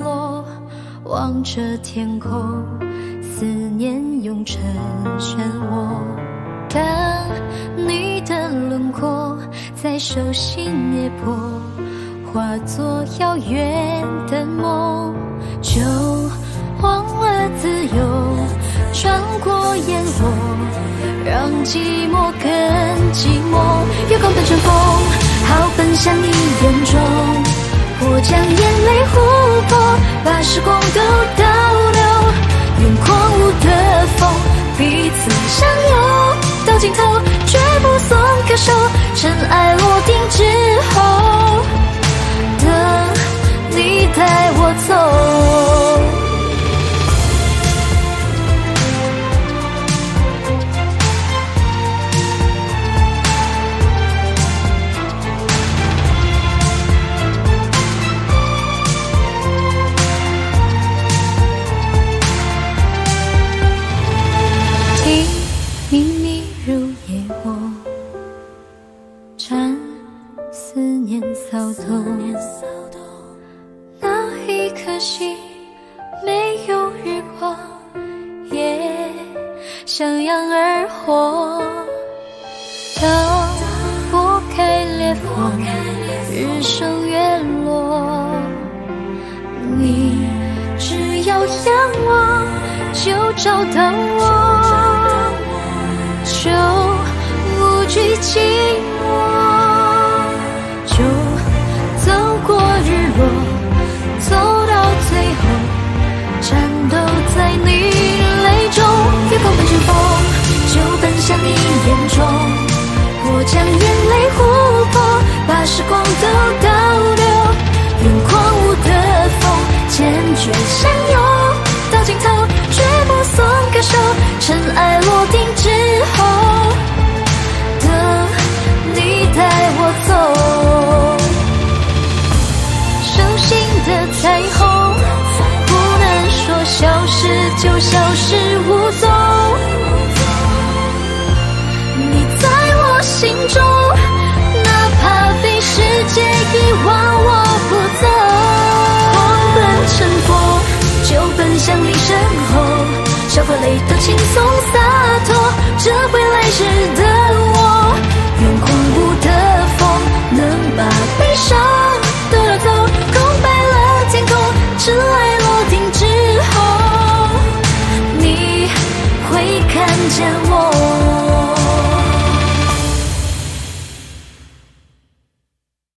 落，望着天空，思念涌成漩涡。当你的轮廓在手心捏破，化作遥远的梦，就忘了自由，穿过烟火，让寂寞更寂寞。月光变成风，好奔向你眼中，我将眼泪琥珀，把时光都倒秘密如夜窝，沾思念骚动。那一颗心没有日光，也向阳而活。当拨开裂缝，日升月落，你只要仰望，就找到我，寂寞，就走过日落，走到最后，战斗在你泪中。月光奔成风，就奔向你眼中。我将眼泪琥珀，把时光都倒流，用狂舞的风，坚决相拥，到尽头绝不松开手，尘埃消破泪都轻松洒脱。这回来时的我，愿狂舞的风能把悲伤都带走，空白了天空，尘埃落定之后，你会看见我。